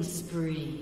Spree.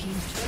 team's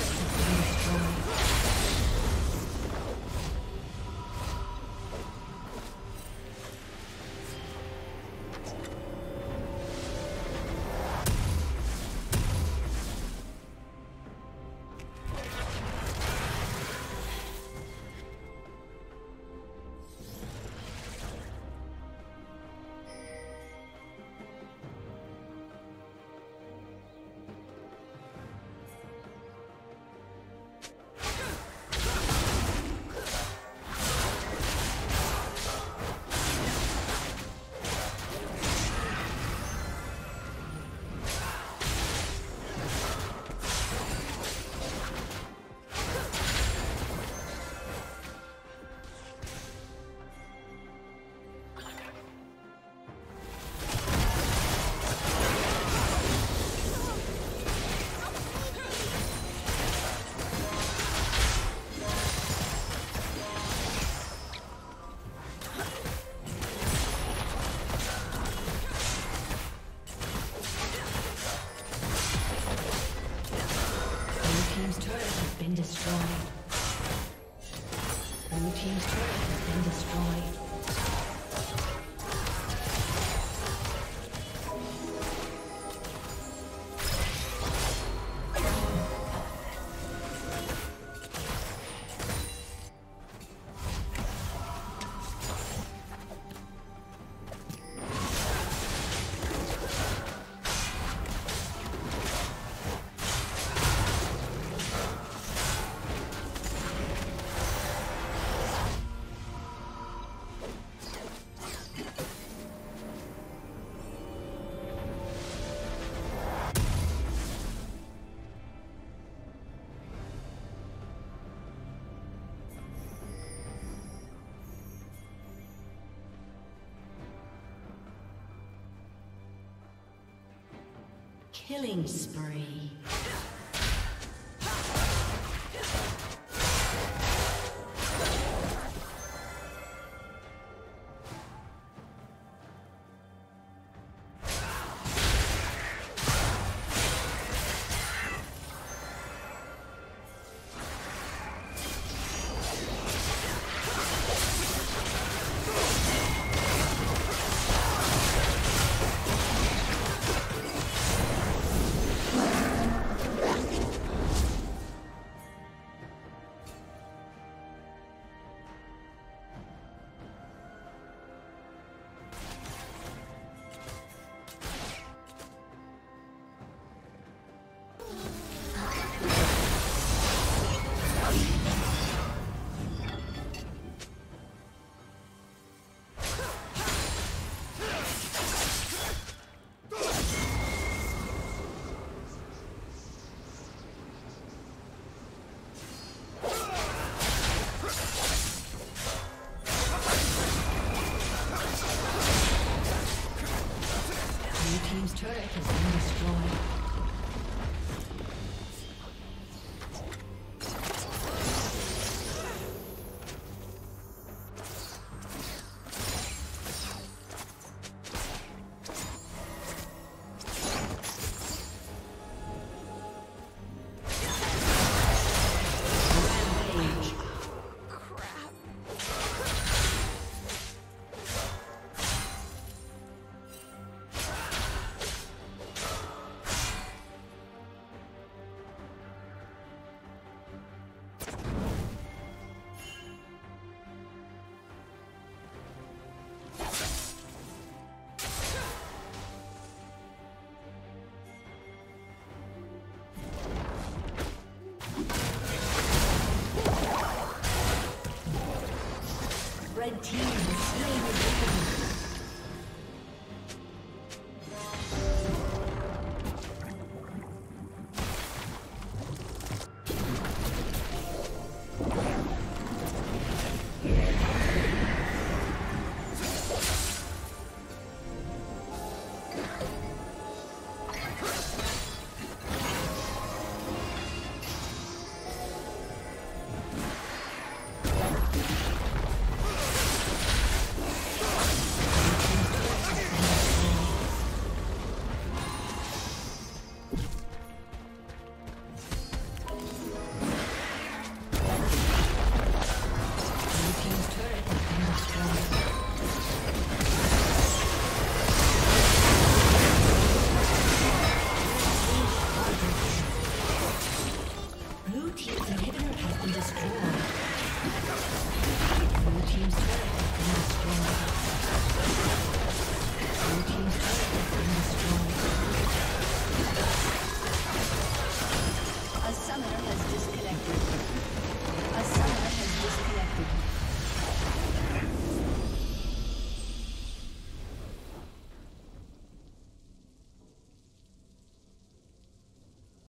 Killing spree. team